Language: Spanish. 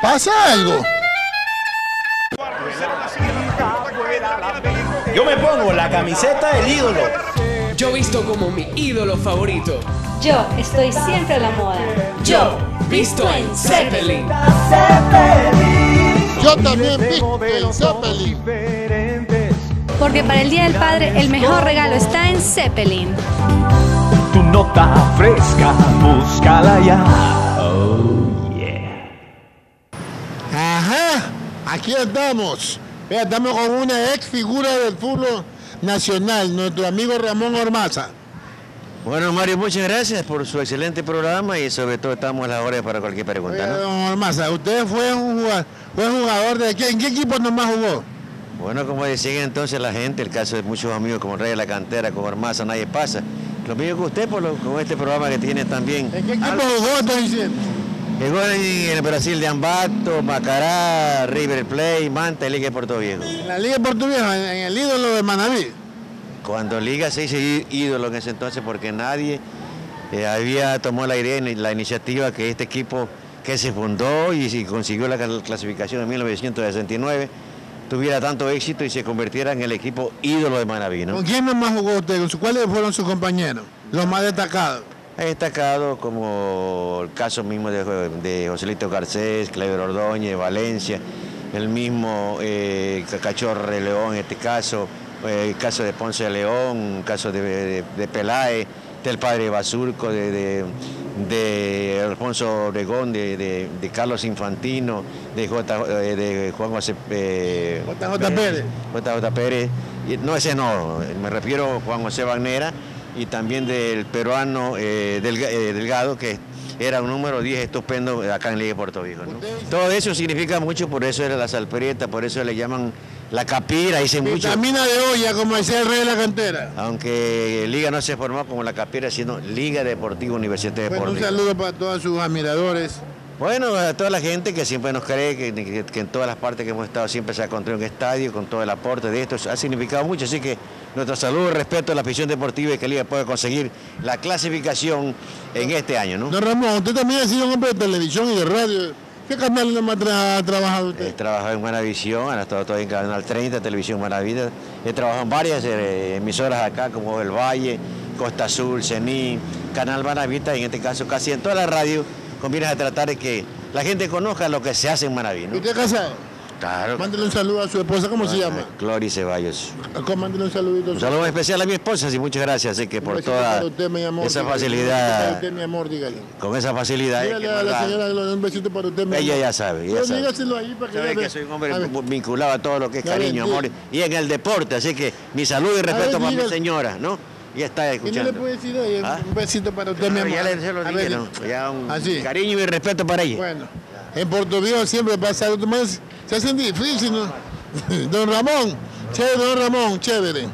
pasa algo. Yo me pongo la camiseta del ídolo. Yo visto como mi ídolo favorito. Yo estoy siempre a la moda. Yo Visto en Zeppelin. Yo también visto en Zeppelin. Porque para el Día del Padre el mejor regalo está en Zeppelin. Tu nota fresca, búscala ya. Ajá, aquí estamos. Vea, Estamos con una ex figura del fútbol nacional, nuestro amigo Ramón Ormaza. Bueno, Mario, muchas gracias por su excelente programa y sobre todo estamos a la hora para cualquier pregunta. ¿no? don Ormaza, usted fue un jugador, fue jugador de qué, ¿en qué equipo nomás jugó? Bueno, como decía entonces la gente, el caso de muchos amigos como Rey de la Cantera, como Armaza, nadie pasa. Lo mismo que usted por lo- con este programa que tiene también. ¿En qué equipo jugó, estoy diciendo? Jugó en el Brasil de Ambato, Macará, River Plate, Manta y Liga de Puerto Viejo. En la Liga Portuguesa, en, en el ídolo de Manaví. Cuando Liga se hizo ídolo en ese entonces porque nadie eh, había tomado la idea, ni la iniciativa que este equipo que se fundó y si consiguió la clasificación en 1969 tuviera tanto éxito y se convirtiera en el equipo ídolo de Manaví. ¿no? ¿Con quién nomás jugó usted? ¿Con su- ¿Cuáles fueron sus compañeros? Los más destacados. Destacado como el caso mismo de, de Joselito Garcés, Clever Ordóñez, Valencia, el mismo eh, Cachorro de León en este caso, eh, el caso de Ponce de León, el caso de, de, de Peláez, del padre Basurco, de, de, de Alfonso Obregón, de, Carlos Infantino, de, J, eh, de Juan José eh, JJ Pérez. JJ Pérez. No, ese no, me refiero a Juan José Bagnera y también del peruano eh, Delga- eh, Delgado, que era un número 10 estupendo acá en Liga de Puerto Viejo. ¿no? Todo eso significa mucho, por eso era la salprieta, por eso le llaman la capira, dicen mucho. Vitamina de olla, como decía el rey de la cantera. Aunque Liga no se formó como la capira, sino Liga Deportiva Universitaria Bueno, un Deportiva. saludo para todos sus admiradores. Bueno, a toda la gente que siempre nos cree que, que- que en todas las partes que hemos estado siempre se ha construido un estadio con todo el aporte de esto, ha significado mucho, así que nuestro saludo y respeto a la afición deportiva y que Liga pueda conseguir la clasificación en este año, ¿no? Don Ramón, usted también ha sido un hombre de televisión y de radio. ¿Qué canal tra- ha trabajado He usted? trabajado en Buenavisión, he estado todavía en Canal 30, Televisión Maravilla. He trabajado en varias eh, emisoras acá, como El Valle, Costa Azul, CENI, Canal Maravita, y en este caso casi en toda la radio, conviene a tratar de que la gente conozca lo que se hace en Maraví, ¿no? ¿Usted es casado? Claro. Mándele un saludo a su esposa, ¿cómo se llama? Glory Ceballos. Acá mándele un saludito. Un saludo especial a mi esposa, sí, muchas gracias, así que por toda para usted, mi amor, esa dígale. Facilidad, Para usted, mi amor, dígale. con esa facilidad. Dígale a la ¿verdad? señora un besito para usted, mi Ella amor. ya sabe, ella Pero sabe. dígaselo ahí para que Sabe vea. que soy un hombre A vinculado a todo lo que es cariño, amor y en el deporte, así que mi salud y respeto ver, para mi dígale. señora, ¿no? Y está ¿Qué no escuchando. le decir ella? ¿Ah? Un besito para usted, mi Claro, amor. ya le se lo dije, ¿no? Ya un Así. cariño y respeto para ella. Bueno, en Puerto Viejo siempre pasa algo más. Se hacen difícil, ¿no? Don Ramón, chévere, don Ramón, chévere.